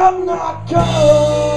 I'm not come